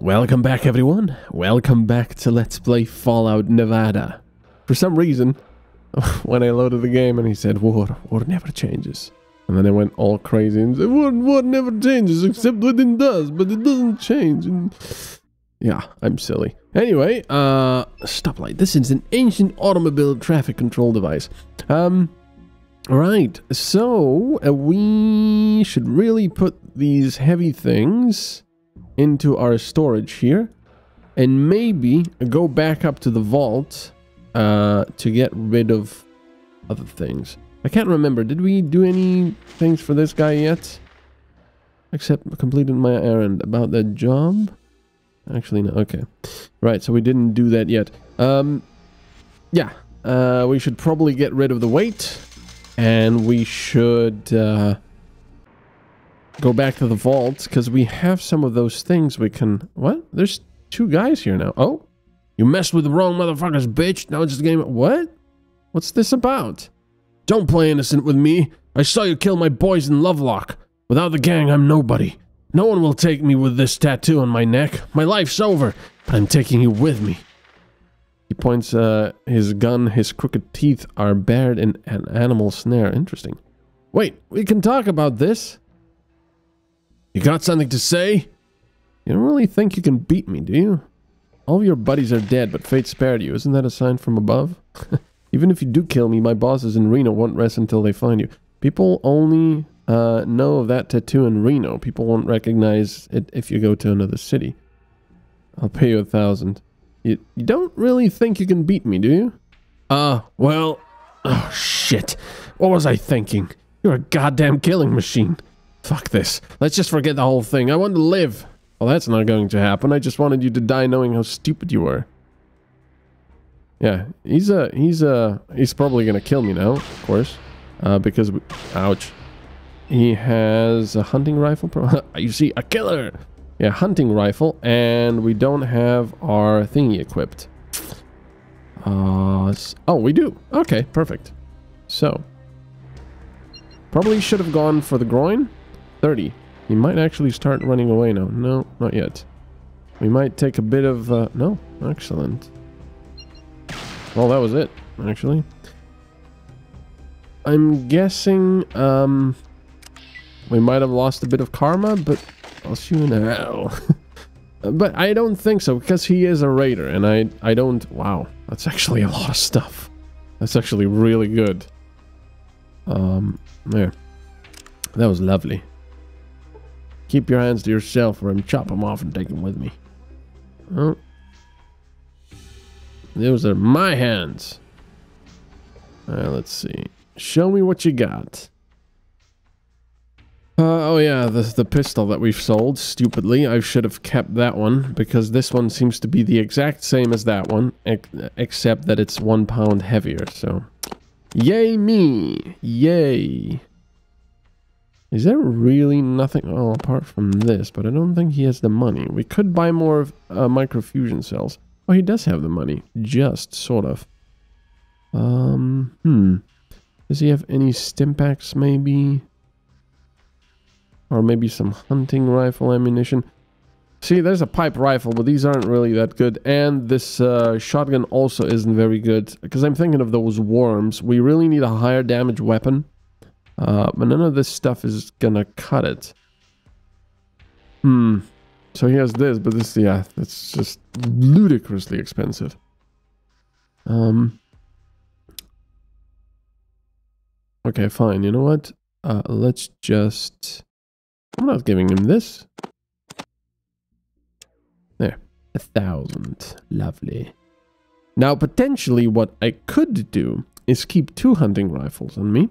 Welcome back everyone. Welcome back to Let's Play Fallout Nevada. For some reason, when I loaded the game and he said war, war never changes. And then I went all crazy and said war, war never changes except when it does, but it doesn't change. And yeah, I'm silly. Anyway, uh, stoplight. This is an ancient automobile traffic control device. Um, Right, so uh, we should really put these heavy things into our storage here and maybe go back up to the vault uh, to get rid of other things. I can't remember, did we do any things for this guy yet? Except completed my errand about that job? Actually, no, okay. Right, so we didn't do that yet. Um, yeah, uh, we should probably get rid of the weight and we should uh, go back to the vault because we have some of those things we can what? There's two guys here now. Oh you messed with the wrong motherfuckers bitch. Now it's just a game what? What's this about? Don't play innocent with me. I saw you kill my boys in lovelock. Without the gang i'm nobody. No one will take me with this tattoo on my neck. My life's over but i'm taking you with me. He points uh, his gun. His crooked teeth are bared in an animal snare. Interesting. Wait, we can talk about this. You got something to say? You don't really think you can beat me, do you? All your buddies are dead, but fate spared you. Isn't that a sign from above? Even if you do kill me, my bosses in Reno won't rest until they find you. People only uh, know of that tattoo in Reno. People won't recognize it if you go to another city. I'll pay you a thousand. You, you don't really think you can beat me, do you? Uh, well... Oh, shit. What was I thinking? You're a goddamn killing machine. Fuck this. Let's just forget the whole thing. I want to live. Well, that's not going to happen. I just wanted you to die knowing how stupid you were. Yeah, he's a... He's a... He's probably gonna kill me now, of course. Uh, because... We, ouch. He has a hunting rifle. you see, a killer! Yeah, hunting rifle, and we don't have our thingy equipped. Uh, oh, we do. Okay, perfect. So, probably should have gone for the groin. 30. He might actually start running away now. No, not yet. We might take a bit of... Uh, no, excellent. Well, that was it, actually. I'm guessing um, we might have lost a bit of karma, but I'll shoot in hell. but I don't think so because he is a raider and I I don't wow that's actually a lot of stuff that's actually really good um there that was lovely keep your hands to yourself or I'm chop them off and take them with me oh those are my hands Alright, let's see show me what you got uh, oh yeah, the, the pistol that we've sold, stupidly. I should have kept that one, because this one seems to be the exact same as that one, ex except that it's one pound heavier, so... Yay me! Yay! Is there really nothing... Oh, apart from this, but I don't think he has the money. We could buy more of, uh, microfusion cells. Oh, he does have the money. Just, sort of. Um, hmm. Does he have any stimpaks, maybe? Or maybe some hunting rifle ammunition. See, there's a pipe rifle, but these aren't really that good. And this uh, shotgun also isn't very good. Because I'm thinking of those worms. We really need a higher damage weapon. Uh, but none of this stuff is gonna cut it. Hmm. So he has this, but this, yeah, that's just ludicrously expensive. Um. Okay, fine. You know what? Uh, let's just... I'm not giving him this. There. A thousand. Lovely. Now, potentially what I could do is keep two hunting rifles on me.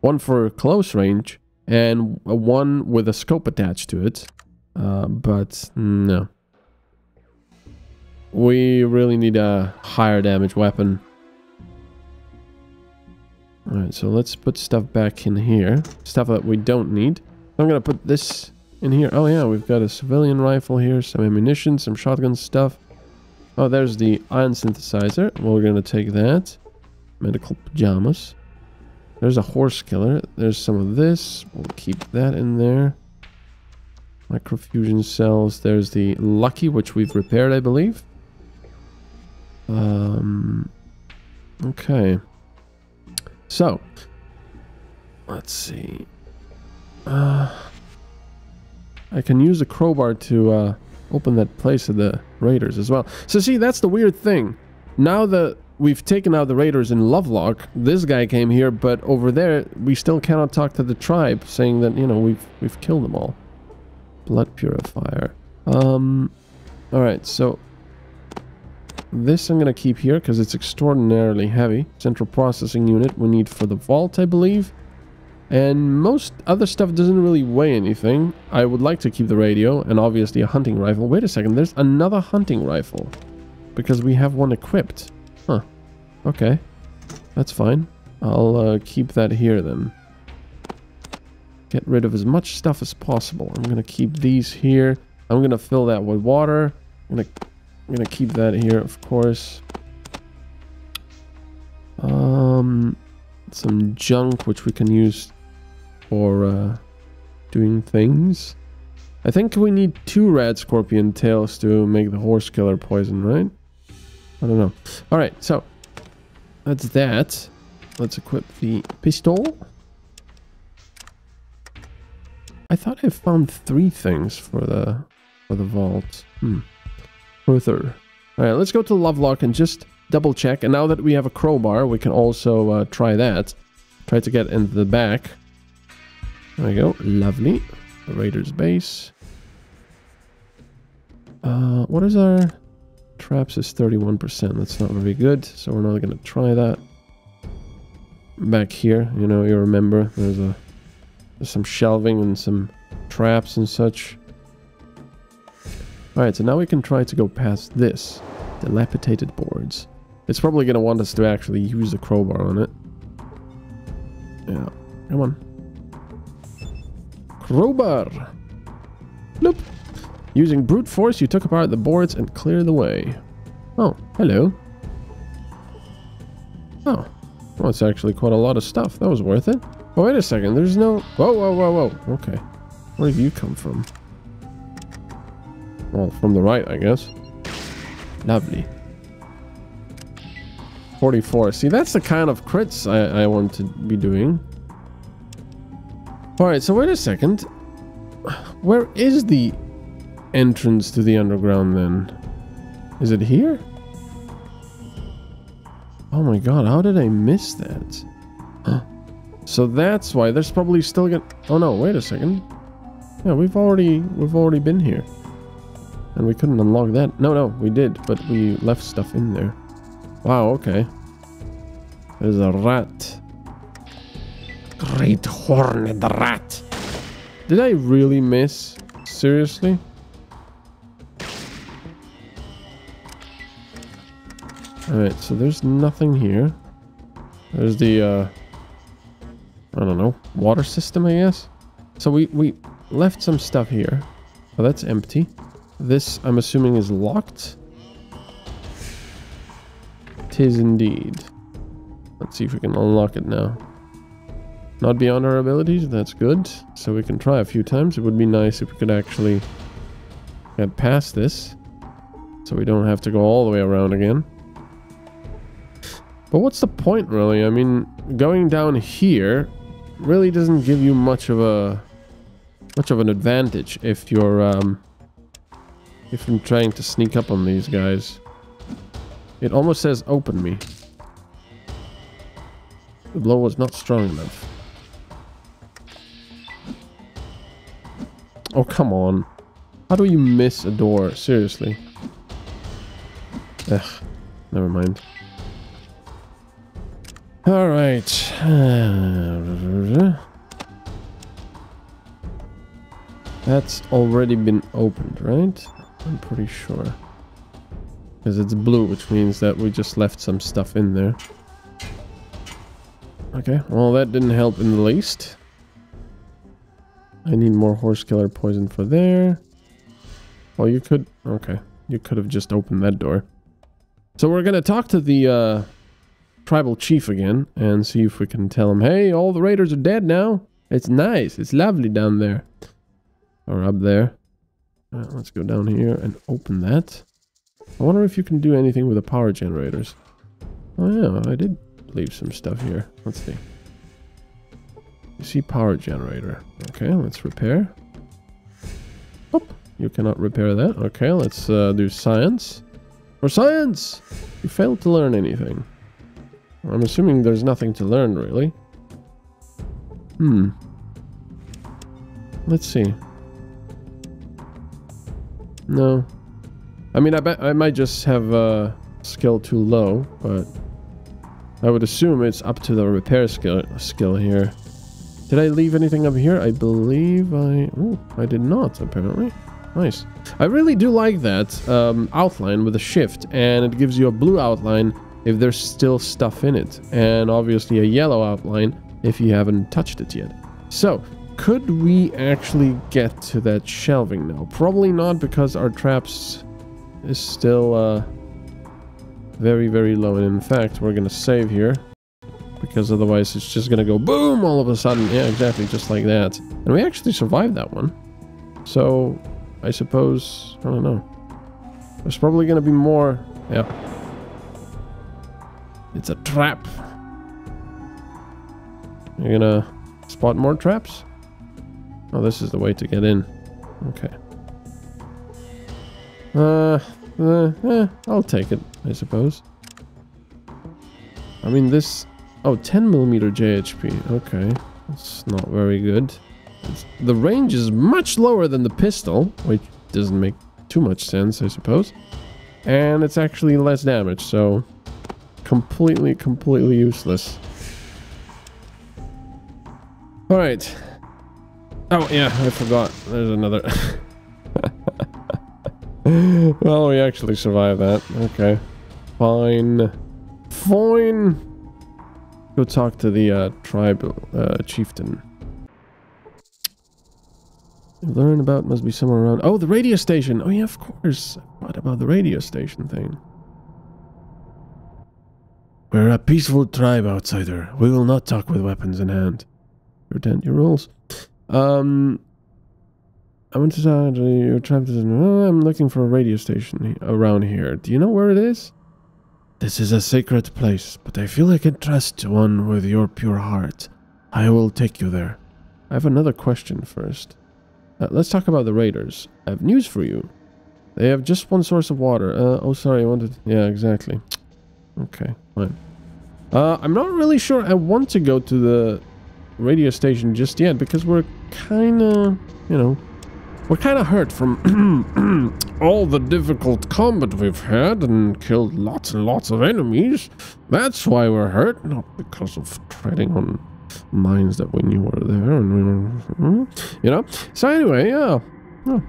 One for close range and one with a scope attached to it. Uh, but no. We really need a higher damage weapon. Alright, so let's put stuff back in here. Stuff that we don't need. I'm gonna put this in here. Oh yeah, we've got a civilian rifle here, some ammunition, some shotgun stuff. Oh, there's the ion synthesizer. We're gonna take that. Medical pajamas. There's a horse killer. There's some of this. We'll keep that in there. Microfusion cells. There's the Lucky, which we've repaired, I believe. Um, okay. So, let's see. Uh, I can use a crowbar to uh, open that place of the raiders as well. So see, that's the weird thing. Now that we've taken out the raiders in Lovelock, this guy came here, but over there we still cannot talk to the tribe, saying that you know we've we've killed them all. Blood purifier. Um. All right, so this I'm gonna keep here because it's extraordinarily heavy. Central processing unit we need for the vault, I believe. And most other stuff doesn't really weigh anything. I would like to keep the radio and obviously a hunting rifle. Wait a second, there's another hunting rifle. Because we have one equipped. Okay. That's fine. I'll uh, keep that here then. Get rid of as much stuff as possible. I'm going to keep these here. I'm going to fill that with water. I'm going to I'm to keep that here, of course. Um, some junk which we can use for uh, doing things. I think we need two red scorpion tails to make the horse killer poison, right? I don't know. Alright, so that's that. Let's equip the pistol. I thought I found three things for the for the vault. Hmm. Further. Alright, let's go to Lovelock and just double check. And now that we have a crowbar, we can also uh, try that. Try to get into the back. There we go. Lovely. The Raiders base. Uh, what is our... Traps is 31%. That's not very good. So we're not going to try that. Back here, you know, you remember, there's a there's some shelving and some traps and such. Alright, so now we can try to go past this. Dilapidated boards. It's probably going to want us to actually use the crowbar on it. Yeah, come on. Crowbar. Nope. Using brute force, you took apart the boards and cleared the way. Oh, hello. Oh, well, it's actually quite a lot of stuff. That was worth it. Oh, wait a second. There's no... Whoa, whoa, whoa, whoa. Okay. Where have you come from? Well, from the right, I guess. Lovely. 44. See, that's the kind of crits I, I want to be doing. Alright, so wait a second. Where is the entrance to the underground then? Is it here? Oh my god, how did I miss that? So that's why there's probably still get Oh no, wait a second. Yeah, we've already we've already been here. And we couldn't unlock that. No, no, we did, but we left stuff in there. Wow, okay. There's a rat. Great horned rat. Did I really miss? Seriously? Alright, so there's nothing here. There's the, uh, I don't know, water system, I guess? So we, we left some stuff here. Oh, that's empty. This, I'm assuming, is locked. Tis indeed. Let's see if we can unlock it now. Not beyond our abilities, that's good. So we can try a few times. It would be nice if we could actually get past this. So we don't have to go all the way around again. But what's the point, really? I mean, going down here really doesn't give you much of a much of an advantage if you're um, if you're trying to sneak up on these guys. It almost says open me. The blow was not strong enough. Oh, come on. How do you miss a door? Seriously. Ugh. Never mind. Alright. That's already been opened, right? I'm pretty sure. Because it's blue, which means that we just left some stuff in there. Okay, well that didn't help in the least. I need more horse killer poison for there. Well, you could... Okay, you could have just opened that door. So we're going to talk to the uh, tribal chief again and see if we can tell him, hey, all the raiders are dead now. It's nice. It's lovely down there. Or up there. Uh, let's go down here and open that. I wonder if you can do anything with the power generators. Oh yeah, I did leave some stuff here. Let's see. You see power generator. Okay, let's repair. Oh, you cannot repair that. Okay, let's uh, do science. For science! You failed to learn anything. I'm assuming there's nothing to learn, really. Hmm. Let's see. No. I mean, I bet I might just have uh, skill too low, but I would assume it's up to the repair skill skill here. Did I leave anything up here? I believe I... Oh, I did not, apparently. Nice. I really do like that um, outline with a shift, and it gives you a blue outline if there's still stuff in it, and obviously a yellow outline if you haven't touched it yet. So, could we actually get to that shelving now? Probably not, because our traps is still uh, very, very low, and in fact, we're going to save here because otherwise it's just gonna go boom all of a sudden. Yeah, exactly, just like that. And we actually survived that one. So, I suppose, I don't know. There's probably gonna be more, yeah. It's a trap. You're gonna spot more traps? Oh, this is the way to get in. Okay. Uh, uh, eh, I'll take it, I suppose. I mean, this Oh, 10 millimeter JHP. Okay, that's not very good. It's, the range is much lower than the pistol, which doesn't make too much sense, I suppose. And it's actually less damage, so completely, completely useless. All right. Oh, yeah, I forgot. There's another. well, we actually survived that. Okay. Fine. Fine. Go talk to the uh, tribal uh, chieftain. Learn about must be somewhere around. Oh, the radio station. Oh yeah, of course. What about the radio station thing? We're a peaceful tribe, outsider. We will not talk with weapons in hand. Pretend your rules. Um, I went to to your tribe. Oh, I'm looking for a radio station around here. Do you know where it is? This is a sacred place, but I feel I can trust one with your pure heart. I will take you there. I have another question first. Uh, let's talk about the raiders. I have news for you. They have just one source of water. Uh, oh, sorry, I wanted... Yeah, exactly. Okay, Uh, I'm not really sure I want to go to the radio station just yet because we're kind of, you know, we're kind of hurt from all the difficult combat we've had and killed lots and lots of enemies. That's why we're hurt, not because of treading on mines that we knew were there and we were, hmm, you know. So anyway, yeah, yeah.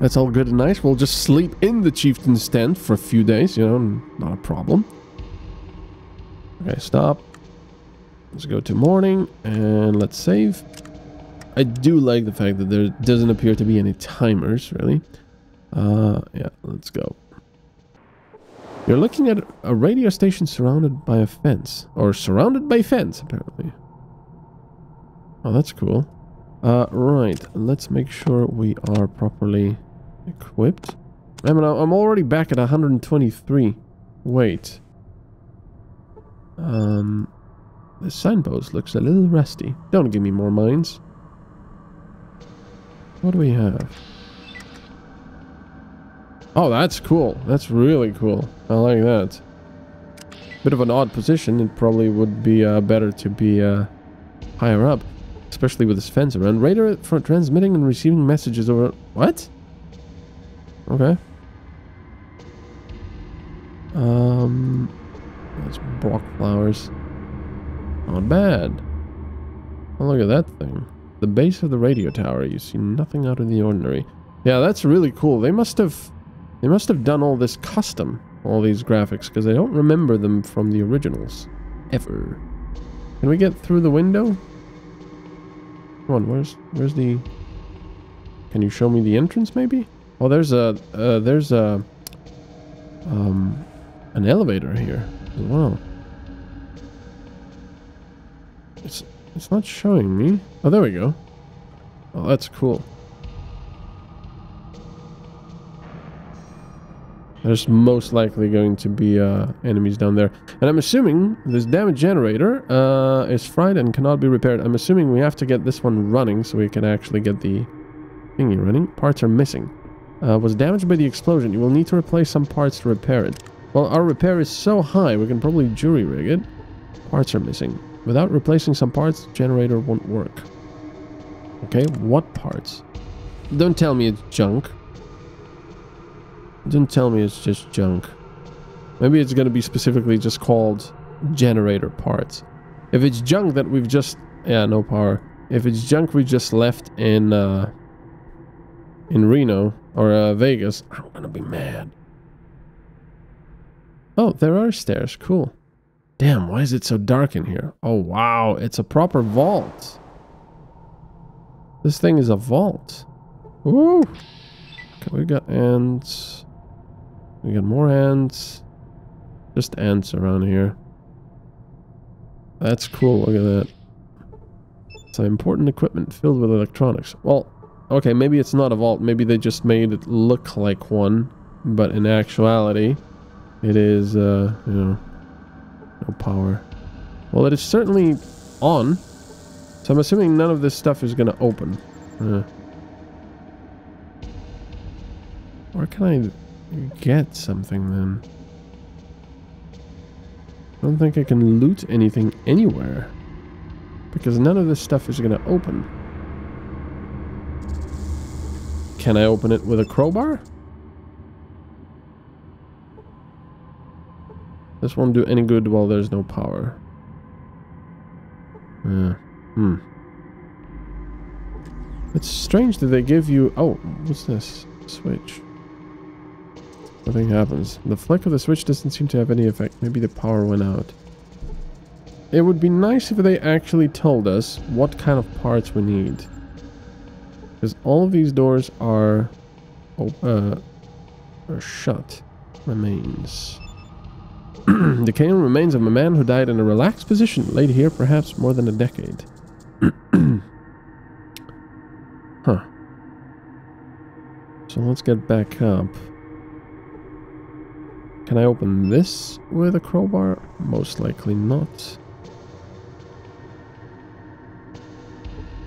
That's all good and nice. We'll just sleep in the chieftain's tent for a few days, you know, not a problem. Okay, stop. Let's go to morning and let's save. I do like the fact that there doesn't appear to be any timers, really. Uh, yeah, let's go. You're looking at a radio station surrounded by a fence. Or surrounded by fence, apparently. Oh, that's cool. Uh, right, let's make sure we are properly equipped. I mean, I'm already back at 123. Wait. Um, the signpost looks a little rusty. Don't give me more mines. What do we have? Oh, that's cool. That's really cool. I like that. Bit of an odd position. It probably would be uh, better to be uh, higher up. Especially with this fence around. Radar for transmitting and receiving messages over... What? Okay. Um... That's Broc flowers. Not bad. Oh, look at that thing the base of the radio tower, you see nothing out of the ordinary. Yeah, that's really cool. They must have they must have done all this custom, all these graphics, because I don't remember them from the originals. Ever. Can we get through the window? Come on, where's where's the Can you show me the entrance maybe? Oh there's a uh, there's a um an elevator here as well. It's it's not showing me. Oh, there we go. Oh, that's cool. There's most likely going to be uh, enemies down there. And I'm assuming this damage generator uh, is fried and cannot be repaired. I'm assuming we have to get this one running so we can actually get the thingy running. Parts are missing. Uh, was damaged by the explosion. You will need to replace some parts to repair it. Well, our repair is so high, we can probably jury rig it. Parts are missing. Without replacing some parts, generator won't work. Okay, what parts? Don't tell me it's junk. Don't tell me it's just junk. Maybe it's going to be specifically just called generator parts. If it's junk that we've just... Yeah, no power. If it's junk we just left in... Uh, in Reno or uh, Vegas, I'm gonna be mad. Oh, there are stairs. Cool. Damn, why is it so dark in here? Oh, wow. It's a proper vault. This thing is a vault. Woo! Okay, we got ants. We got more ants. Just ants around here. That's cool. Look at that. Some important equipment filled with electronics. Well, okay, maybe it's not a vault. Maybe they just made it look like one. But in actuality, it is, uh, you know, no power. Well, it is certainly on. So I'm assuming none of this stuff is going to open. Uh, where can I get something then? I don't think I can loot anything anywhere. Because none of this stuff is going to open. Can I open it with a crowbar? This won't do any good while there's no power. Hmm. It's strange that they give you... Oh, what's this? Switch. Nothing happens. The flick of the switch doesn't seem to have any effect. Maybe the power went out. It would be nice if they actually told us what kind of parts we need. Because all of these doors are... Oh, uh, are shut. Remains. Decaying remains of a man who died in a relaxed position, laid here perhaps more than a decade. huh. So let's get back up. Can I open this with a crowbar? Most likely not.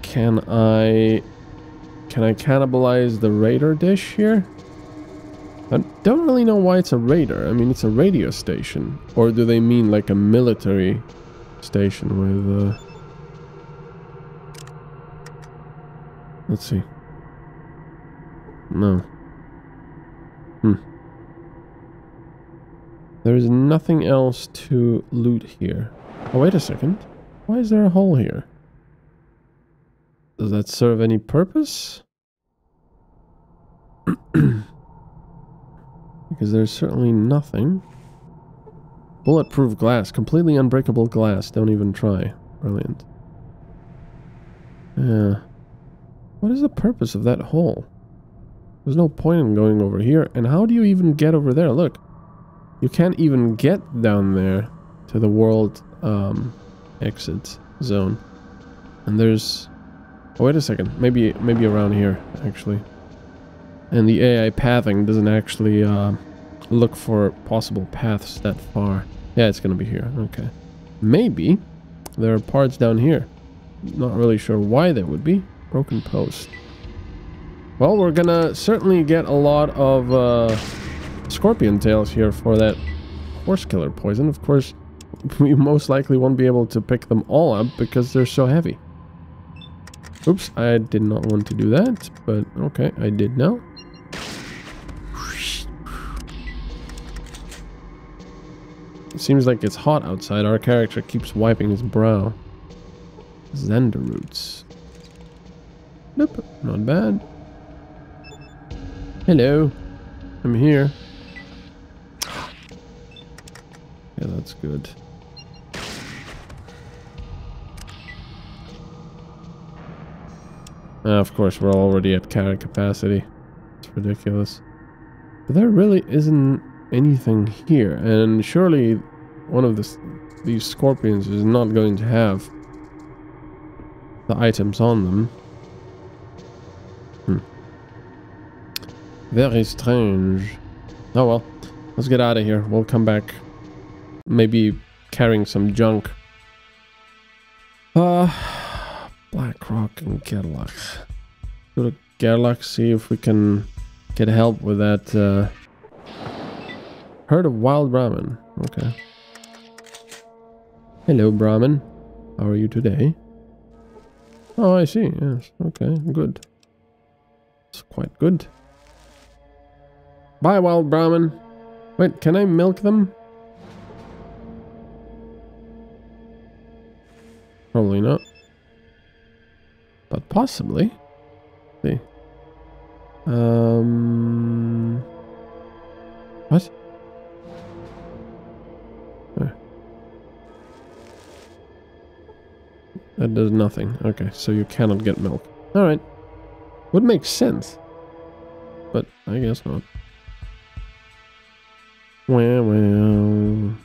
Can I... Can I cannibalize the radar dish here? I don't really know why it's a radar. I mean, it's a radio station. Or do they mean like a military station with... Uh... Let's see. No. Hmm. There is nothing else to loot here. Oh, wait a second. Why is there a hole here? Does that serve any purpose? Because there's certainly nothing. Bulletproof glass. Completely unbreakable glass. Don't even try. Brilliant. Yeah. What is the purpose of that hole? There's no point in going over here. And how do you even get over there? Look. You can't even get down there to the world um, exit zone. And there's... Oh, wait a second. Maybe, maybe around here, actually. And the AI pathing doesn't actually uh, look for possible paths that far. Yeah, it's to be here. Okay. Maybe there are parts down here. Not really sure why there would be. Broken post. Well, we're to certainly get a lot of uh, scorpion tails here for that horse killer poison. Of course, we most likely won't be able to pick them all up because they're so heavy. Oops, I did not want to do that, but okay, I did now. Seems like it's hot outside. Our character keeps wiping his brow. Xander roots. Nope, not bad. Hello. I'm here. Yeah, that's good. Uh, of course, we're already at carry capacity. It's ridiculous. But there really isn't anything here. And surely one of these scorpions is not going to have the items on them. Hmm. Very strange. Oh well. Let's get out of here. We'll come back. Maybe carrying some junk. Uh, Blackrock and Gerlach. Go to Gerlach, see if we can get help with that. Uh, herd of wild Brahmin. Okay. Hello, Brahmin. How are you today? Oh, I see. Yes. Okay, good. It's quite good. Bye, wild Brahmin. Wait, can I milk them? Probably not. But possibly. Let's see. Um. What? That does nothing. Okay, so you cannot get milk. Alright. Would make sense. But I guess not. Well, well.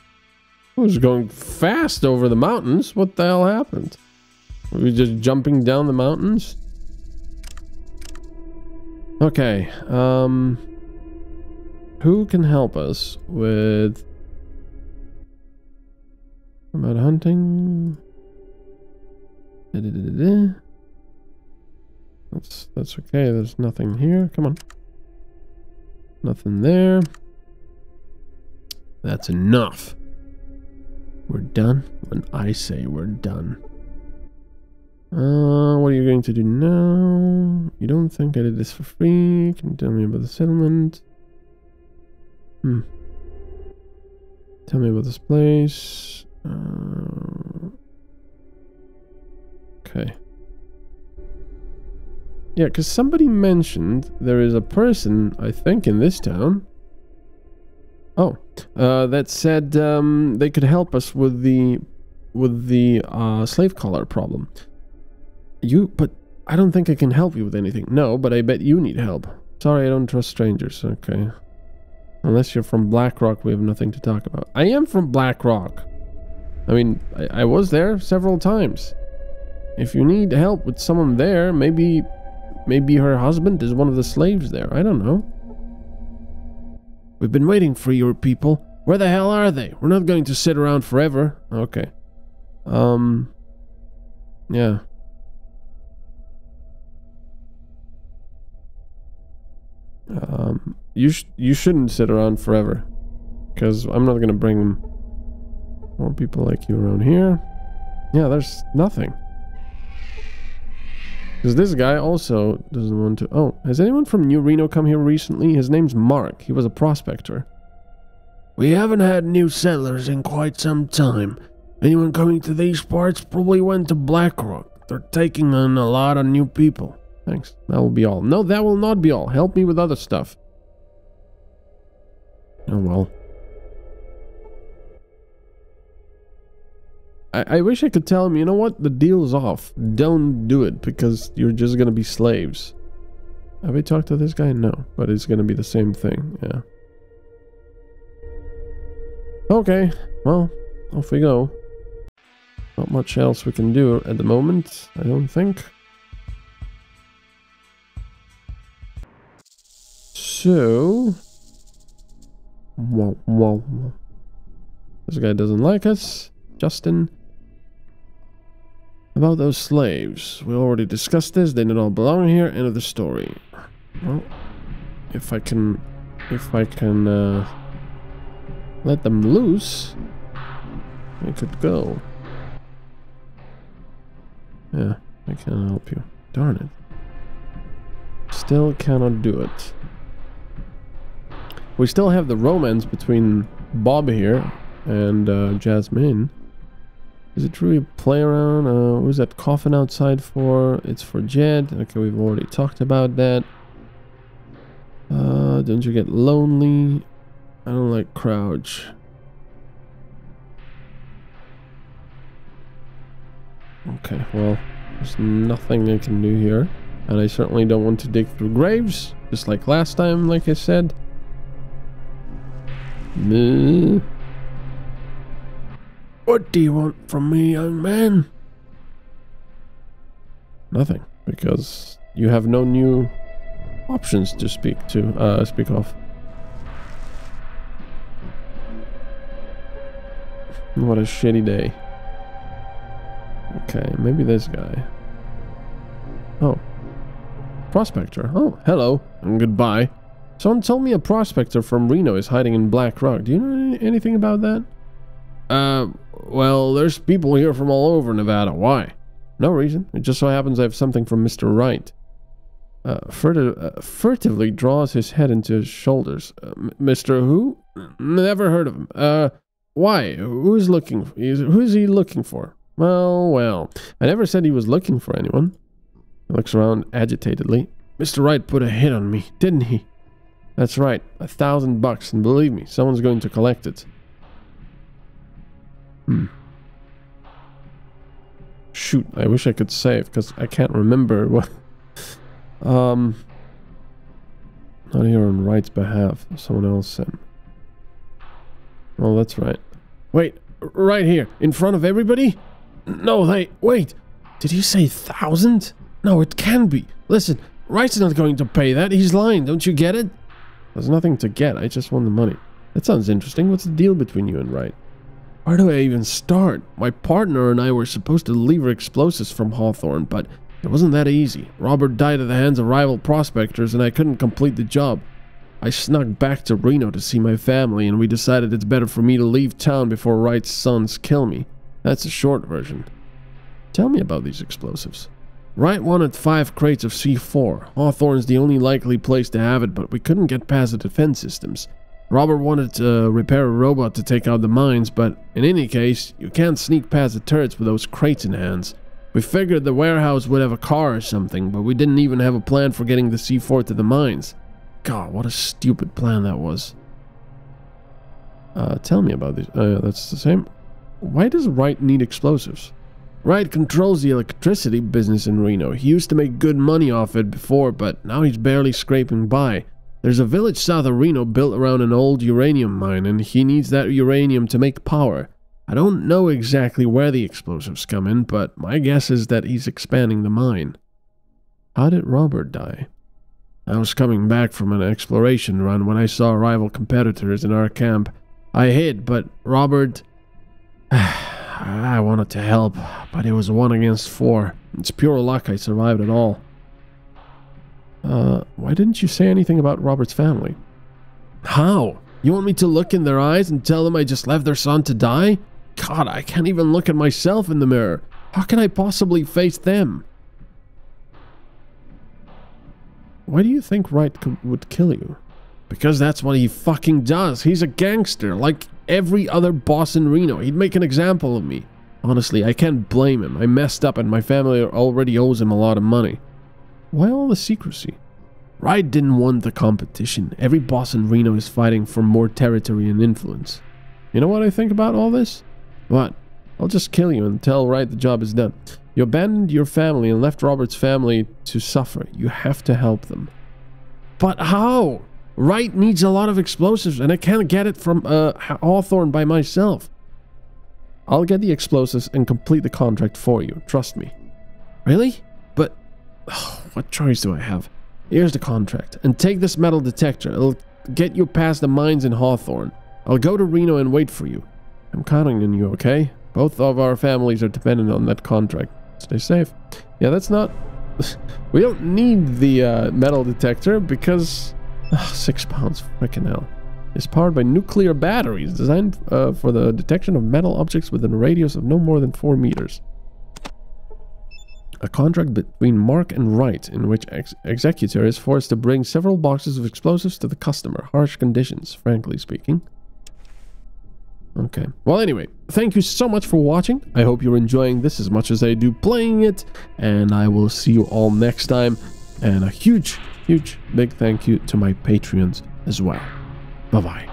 I was going fast over the mountains. What the hell happened? We just jumping down the mountains? Okay, um... Who can help us with... About hunting? Da -da -da that's, that's okay, there's nothing here. Come on. Nothing there. That's enough. We're done when I say we're done. Uh, what are you going to do now? You don't think I did this for free? Can you tell me about the settlement? Hmm. Tell me about this place. Uh, okay. Yeah, because somebody mentioned there is a person, I think, in this town. Oh, uh, that said um, they could help us with the with the uh, slave collar problem. You, but I don't think I can help you with anything. No, but I bet you need help. Sorry, I don't trust strangers. Okay. Unless you're from Blackrock, we have nothing to talk about. I am from Blackrock. I mean, I, I was there several times. If you need help with someone there, maybe Maybe her husband is one of the slaves there. I don't know. We've been waiting for your people. Where the hell are they? We're not going to sit around forever. Okay. Um. Yeah. Um. You sh you shouldn't sit around forever, because I'm not gonna bring more people like you around here. Yeah, there's nothing. Because this guy also doesn't want to... Oh, has anyone from New Reno come here recently? His name's Mark. He was a prospector. We haven't had new settlers in quite some time. Anyone coming to these parts probably went to Blackrock. They're taking on a lot of new people. Thanks. That will be all. No, that will not be all. Help me with other stuff. Oh well. I, I wish I could tell him, you know what, the deal's off. Don't do it because you're just gonna be slaves. Have I talked to this guy? No, but it's gonna be the same thing, yeah. Okay, well, off we go. Not much else we can do at the moment, I don't think. So... Whoa, whoa. This guy doesn't like us. Justin. About those slaves. We already discussed this. They do not all belong here. End of the story. Well, if I can... If I can, uh... Let them loose... I could go. Yeah, I can't help you. Darn it. Still cannot do it. We still have the romance between Bob here and uh, Jasmine. Is it true play around? Uh, what that coffin outside for? It's for Jed. Okay, we've already talked about that. Uh, don't you get lonely? I don't like crouch. Okay, well, there's nothing I can do here. And I certainly don't want to dig through graves, just like last time, like I said. Meh. What do you want from me, young man? Nothing, because you have no new options to speak to, uh, speak of. What a shitty day. Okay, maybe this guy. Oh. Prospector. Oh, hello. And goodbye. Someone told me a prospector from Reno is hiding in Black Rock. Do you know anything about that? Uh, well, there's people here from all over Nevada. Why? No reason. It just so happens I have something from Mr. Wright. Uh, uh, furtively draws his head into his shoulders. Uh, Mr. Who? Never heard of him. Uh, why? Who's looking? Who's he looking for? Well, well. I never said he was looking for anyone. He looks around agitatedly. Mr. Wright put a hit on me, didn't he? That's right, a thousand bucks, and believe me, someone's going to collect it. Hmm. Shoot, I wish I could save, because I can't remember what... um... Not here on Wright's behalf, someone else said. Oh, that's right. Wait, right here, in front of everybody? No, they... Wait, did he say thousand? No, it can be. Listen, Wright's not going to pay that. He's lying, don't you get it? There's nothing to get. I just want the money. That sounds interesting. What's the deal between you and Wright? Where do I even start? My partner and I were supposed to deliver explosives from Hawthorne, but it wasn't that easy. Robert died at the hands of rival prospectors, and I couldn't complete the job. I snuck back to Reno to see my family, and we decided it's better for me to leave town before Wright's sons kill me. That's the short version. Tell me about these explosives. Wright wanted five crates of C4. Hawthorne's the only likely place to have it, but we couldn't get past the defense systems. Robert wanted to repair a robot to take out the mines, but in any case, you can't sneak past the turrets with those crates in hands. We figured the warehouse would have a car or something, but we didn't even have a plan for getting the C4 to the mines. God, what a stupid plan that was. Uh, tell me about this. Uh, that's the same. Why does Wright need explosives? Wright controls the electricity business in Reno. He used to make good money off it before, but now he's barely scraping by. There's a village south of Reno built around an old uranium mine, and he needs that uranium to make power. I don't know exactly where the explosives come in, but my guess is that he's expanding the mine. How did Robert die? I was coming back from an exploration run when I saw rival competitors in our camp. I hid, but Robert... I wanted to help, but it was one against four. It's pure luck I survived at all. Uh, why didn't you say anything about Robert's family? How? You want me to look in their eyes and tell them I just left their son to die? God, I can't even look at myself in the mirror. How can I possibly face them? Why do you think Wright would kill you? Because that's what he fucking does. He's a gangster, like every other boss in Reno. He'd make an example of me. Honestly, I can't blame him. I messed up and my family already owes him a lot of money. Why all the secrecy? Wright didn't want the competition. Every boss in Reno is fighting for more territory and influence. You know what I think about all this? What? I'll just kill you and tell Wright the job is done. You abandoned your family and left Robert's family to suffer. You have to help them. But how? Wright needs a lot of explosives and I can't get it from uh, Hawthorne by myself. I'll get the explosives and complete the contract for you. Trust me. Really? What choice do I have? Here's the contract. And take this metal detector. It'll get you past the mines in Hawthorne. I'll go to Reno and wait for you. I'm counting on you, okay? Both of our families are dependent on that contract. Stay safe. Yeah, that's not... we don't need the uh, metal detector because... Oh, six pounds, freaking hell. It's powered by nuclear batteries designed uh, for the detection of metal objects within a radius of no more than 4 meters a contract between Mark and Wright in which ex Executor is forced to bring several boxes of explosives to the customer. Harsh conditions, frankly speaking. Okay. Well, anyway, thank you so much for watching. I hope you're enjoying this as much as I do playing it. And I will see you all next time. And a huge, huge, big thank you to my Patreons as well. Bye-bye.